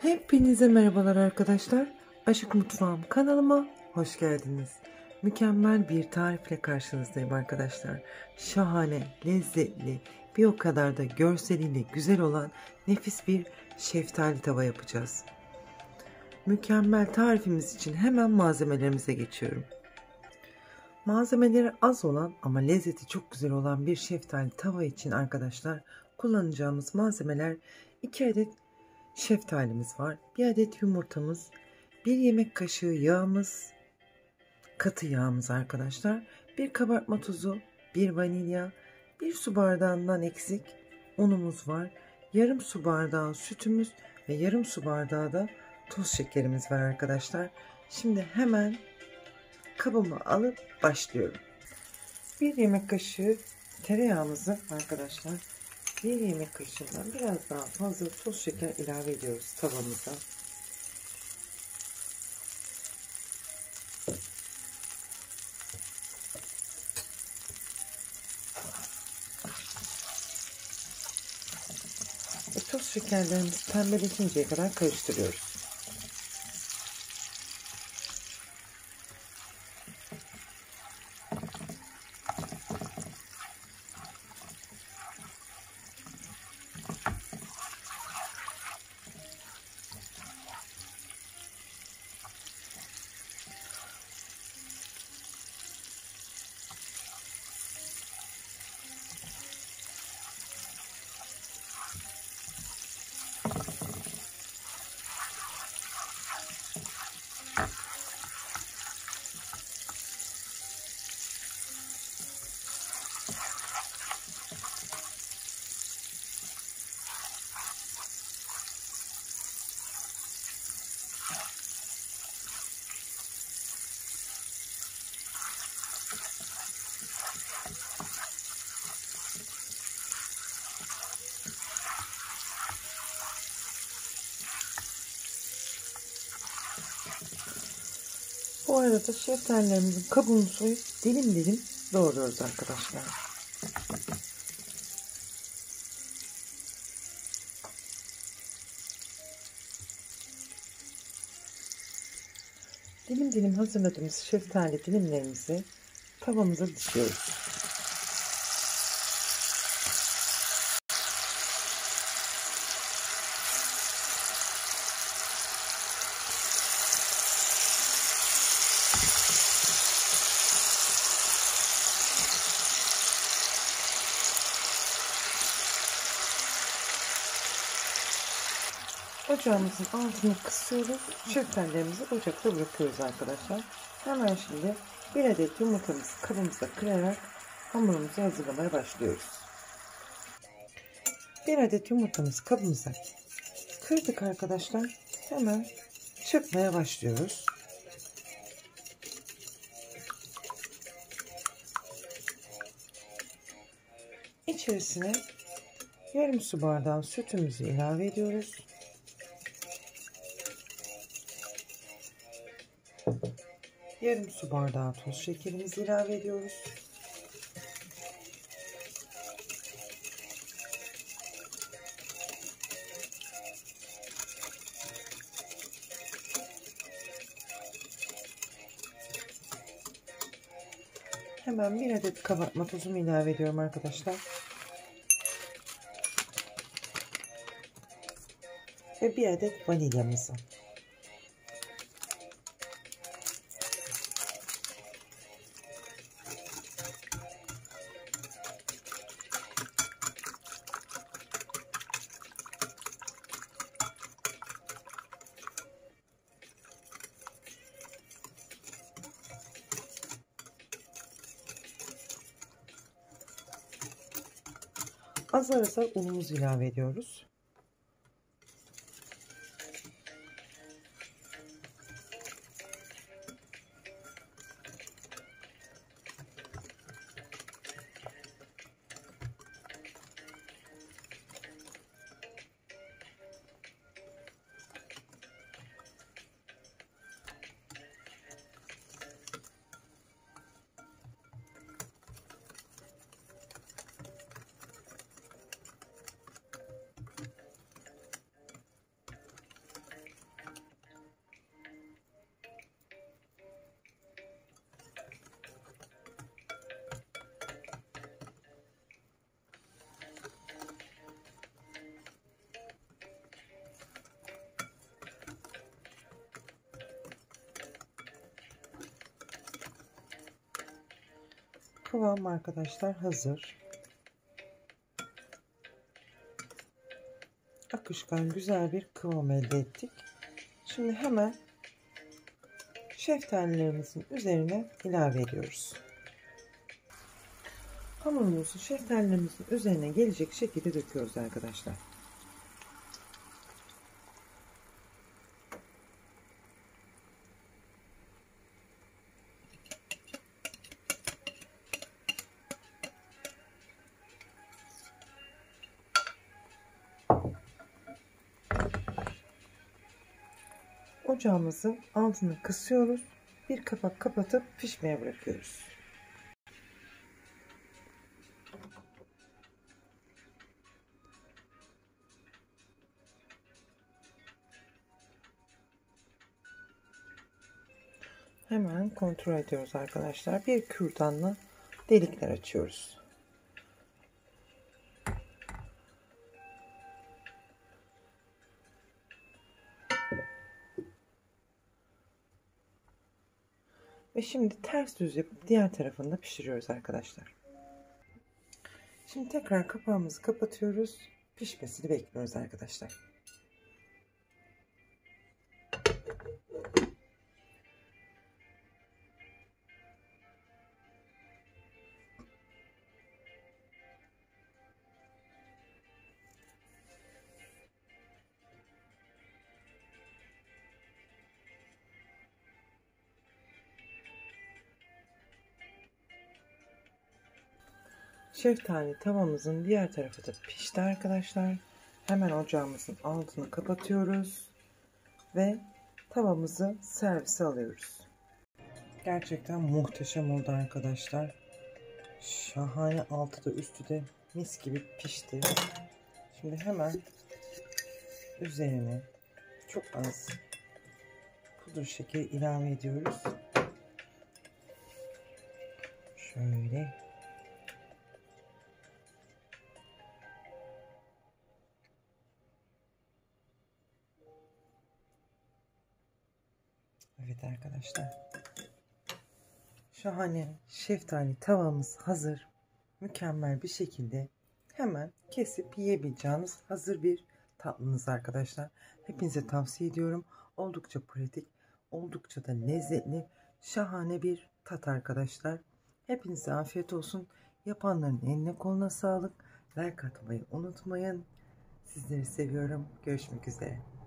Hepinize merhabalar arkadaşlar. Aşık Mutfağım kanalıma hoş geldiniz. Mükemmel bir tarifle karşınızdayım arkadaşlar. Şahane, lezzetli, bir o kadar da görseliyle güzel olan nefis bir şeftali tava yapacağız. Mükemmel tarifimiz için hemen malzemelerimize geçiyorum. Malzemeleri az olan ama lezzeti çok güzel olan bir şeftali tava için arkadaşlar kullanacağımız malzemeler 2 adet şeftalimiz var. Bir adet yumurtamız, bir yemek kaşığı yağımız, katı yağımız arkadaşlar. Bir kabartma tozu, bir vanilya, bir su bardağından eksik unumuz var. Yarım su bardağı sütümüz ve yarım su bardağı da toz şekerimiz var arkadaşlar. Şimdi hemen kabımı alıp başlıyorum. Bir yemek kaşığı tereyağımızı arkadaşlar bir yemek kaşığından biraz daha fazla toz şeker ilave ediyoruz tavamıza. Toz şekerlerimizi pembeleşinceye kadar karıştırıyoruz. Bu arada şeftalilerimizin kabuğunu soyup dilim dilim doğruyoruz arkadaşlar. Dilim dilim hazırladığımız şeftali dilimlerimizi tavamıza diziyoruz. Ocağımızın altını kısıyoruz. Şeftalilerimizi ocakta bırakıyoruz arkadaşlar. Hemen şimdi bir adet yumurtamızı kabımıza kırarak hamurumuzu hazırlamaya başlıyoruz. Bir adet yumurtamızı kabımıza kırdık arkadaşlar. Hemen çırpmaya başlıyoruz. İçerisine yarım su bardağı sütümüzü ilave ediyoruz. Yarım su bardağı toz şekerimizi ilave ediyoruz. Hemen bir adet kabartma tozumu ilave ediyorum arkadaşlar. Ve bir adet vanilyamızı. Azar azar unumuzu ilave ediyoruz. Kıvam arkadaşlar hazır. Akışkan güzel bir kıvam elde ettik. Şimdi hemen şeftalilerimizin üzerine ilave ediyoruz. Hamurumuzu şeftalilerimizin üzerine gelecek şekilde döküyoruz arkadaşlar. Ocağımızın altını kısıyoruz. Bir kapak kapatıp pişmeye bırakıyoruz. Hemen kontrol ediyoruz arkadaşlar. Bir kürdanla delikler açıyoruz. Ve şimdi ters düz yapıp diğer tarafını da pişiriyoruz arkadaşlar. Şimdi tekrar kapağımızı kapatıyoruz. Pişmesini bekliyoruz arkadaşlar. Şeftali tavamızın diğer tarafı da pişti arkadaşlar. Hemen ocağımızın altını kapatıyoruz. Ve tavamızı servise alıyoruz. Gerçekten muhteşem oldu arkadaşlar. Şahane altı da üstü de mis gibi pişti. Şimdi hemen üzerine çok az pudra şekeri ilave ediyoruz. Şöyle Evet arkadaşlar. Şahane şeftali tavamız hazır. Mükemmel bir şekilde hemen kesip yiyebileceğiniz hazır bir tatlınız arkadaşlar. Hepinize tavsiye ediyorum. Oldukça pratik, oldukça da lezzetli, şahane bir tat arkadaşlar. Hepinize afiyet olsun. Yapanların eline koluna sağlık. Like atmayı unutmayın. Sizleri seviyorum. Görüşmek üzere.